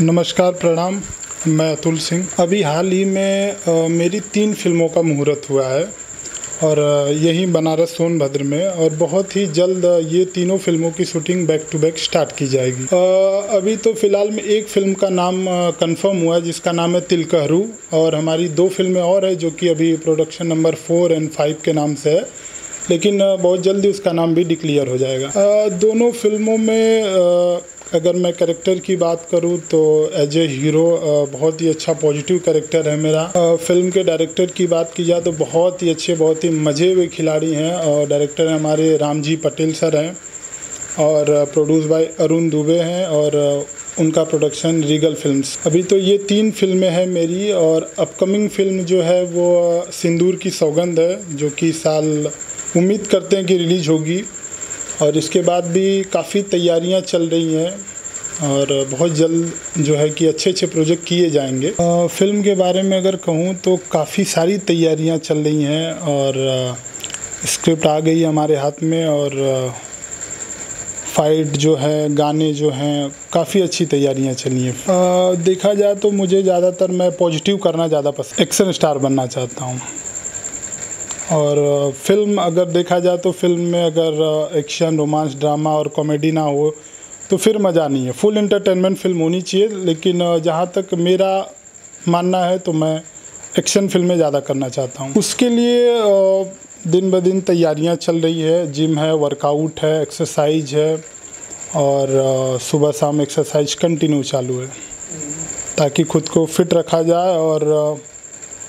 नमस्कार प्रणाम। मैं अतुल सिंह। अभी हाल ही में आ, मेरी तीन फ़िल्मों का मुहूर्त हुआ है और यहीं बनारस सोनभद्र में और बहुत ही जल्द ये तीनों फ़िल्मों की shooting back to back start की जाएगी। आ, अभी तो फ़िलहाल में एक फ़िल्म का नाम कंफर्म हुआ जिसका नाम है तिलकहरू और हमारी दो फ़िल्में और है जो कि अभी production number four and five के नाम से है। लेकिन बहुत जल्दी उसका नाम भी डिक्लियर हो जाएगा। आ, दोनों फ़िल्मों में अगर मैं करेक्टर की बात करूँ तो एज ए हीरो बहुत ही अच्छा पॉजिटिव करेक्टर है मेरा। फ़िल्म के डायरेक्टर की बात की जाए तो बहुत ही अच्छे, बहुत ही मज़े हुए खिलाड़ी हैं और डायरेक्टर हमारे रामजी पटेल सर हैं और प्रोड्यूस बाय अरुण दुबे हैं और उनका प्रोडक्शन रीगल फिल्म्स अभी तो ये तीन फ़िल्में हैं मेरी और अपकमिंग फ़िल्म जो है वो सिंदूर की सौगंध है, जो कि साल, उम्मीद करते हैं कि रिलीज़ होगी। और इसके बाद भी काफ़ी तैयारियाँ चल रही हैं और बहुत जल्द जो है कि अच्छे अच्छे प्रोजेक्ट किए जाएँगे। फ़िल्म के बारे में अगर कहूँ तो काफ़ी सारी तैयारियाँ चल रही हैं और स्क्रिप्ट आ गई हमारे हाथ में और फाइट जो है, गाने जो हैं, काफ़ी अच्छी तैयारियाँ चली हैं। देखा जाए तो मुझे ज़्यादातर मैं पॉजिटिव करना ज़्यादा पसंद, एक्शन स्टार बनना चाहता हूँ। और फ़िल्म अगर देखा जाए तो फ़िल्म में अगर एक्शन, रोमांस, ड्रामा और कॉमेडी ना हो तो फिर मज़ा नहीं है। फुल इंटरटेनमेंट फ़िल्म होनी चाहिए, लेकिन जहाँ तक मेरा मानना है तो मैं एक्शन फ़िल्में ज़्यादा करना चाहता हूँ। उसके लिए दिन ब दिन तैयारियाँ चल रही है। जिम है, वर्कआउट है, एक्सरसाइज है, और सुबह शाम एक्सरसाइज कंटिन्यू चालू है, ताकि खुद को फिट रखा जाए। और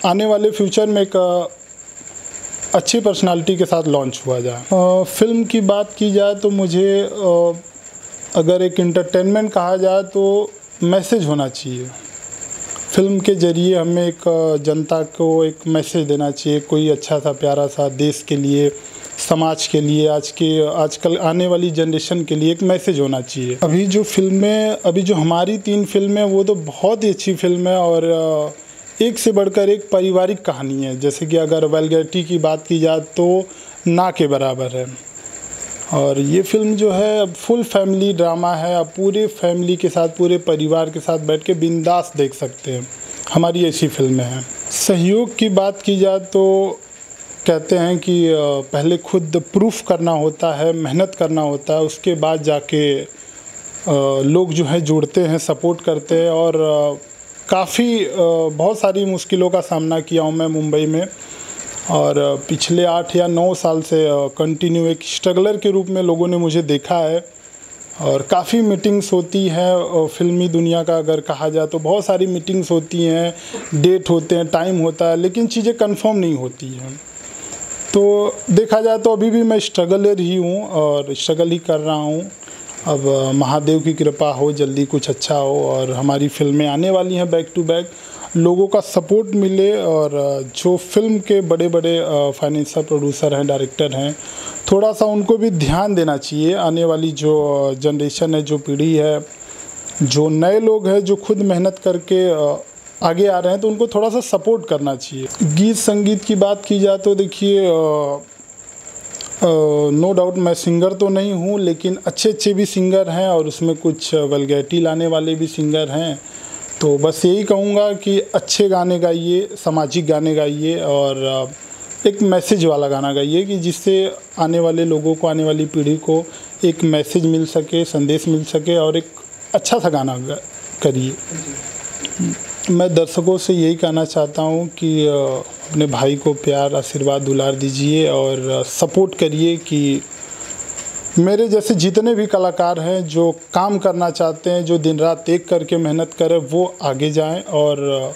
आने वाले फ्यूचर में एक अच्छी पर्सनालिटी के साथ लॉन्च हुआ जाए। फ़िल्म की बात की जाए तो मुझे अगर एक इंटरटेनमेंट कहा जाए तो मैसेज होना चाहिए। फ़िल्म के ज़रिए हमें एक जनता को एक मैसेज देना चाहिए, कोई अच्छा सा, प्यारा सा देश के लिए, समाज के लिए, आज के, आजकल आने वाली जनरेशन के लिए एक मैसेज होना चाहिए। अभी जो फ़िल्में अभी जो हमारी तीन फ़िल्में वो तो बहुत ही अच्छी फ़िल्म है और एक से बढ़कर एक पारिवारिक कहानी है। जैसे कि अगर वेलगैरिटी की बात की जाए तो ना के बराबर है। और ये फ़िल्म जो है, अब फुल फैमिली ड्रामा है। आप पूरे फैमिली के साथ, पूरे परिवार के साथ बैठ के बिंदास देख सकते हैं। हमारी ऐसी फ़िल्में हैं। सहयोग की बात की जाए तो कहते हैं कि पहले खुद प्रूफ करना होता है, मेहनत करना होता है। उसके बाद जाके लोग जो है, जुड़ते हैं सपोर्ट करते हैं। और काफ़ी बहुत सारी मुश्किलों का सामना किया हूँ मैं मुंबई में। और पिछले आठ या नौ साल से कंटिन्यू एक स्ट्रगलर के रूप में लोगों ने मुझे देखा है। और काफ़ी मीटिंग्स होती हैं फिल्मी दुनिया का अगर कहा जाए तो बहुत सारी मीटिंग्स होती हैं डेट होते हैं टाइम होता है, लेकिन चीज़ें कंफर्म नहीं होती हैं। तो देखा जाए तो अभी भी मैं स्ट्रगलर ही हूँ और स्ट्रगल ही कर रहा हूँ। अब महादेव की कृपा हो, जल्दी कुछ अच्छा हो और हमारी फ़िल्में आने वाली हैं बैक टू बैक। लोगों का सपोर्ट मिले और जो फ़िल्म के बड़े बड़े फाइनेंशियल प्रोड्यूसर हैं डायरेक्टर हैं थोड़ा सा उनको भी ध्यान देना चाहिए। आने वाली जो जनरेशन है, जो पीढ़ी है, जो नए लोग हैं, जो खुद मेहनत करके आगे आ रहे हैं तो उनको थोड़ा सा सपोर्ट करना चाहिए। गीत संगीत की बात की जाए तो देखिए नो डाउट मैं सिंगर तो नहीं हूँ लेकिन अच्छे अच्छे भी सिंगर हैं और उसमें कुछ वलगैटी लाने वाले भी सिंगर हैं। तो बस यही कहूँगा कि अच्छे गाने गाइए सामाजिक गाने गाइए और एक मैसेज वाला गाना गाइए कि जिससे आने वाले लोगों को आने वाली पीढ़ी को एक मैसेज मिल सके संदेश मिल सके और एक अच्छा सा गाना करिए। मैं दर्शकों से यही कहना चाहता हूँ कि अपने भाई को प्यार, आशीर्वाद दुलार दीजिए और सपोर्ट करिए कि मेरे जैसे जितने भी कलाकार हैं जो काम करना चाहते हैं, जो दिन रात एक करके मेहनत करें, वो आगे जाएँ और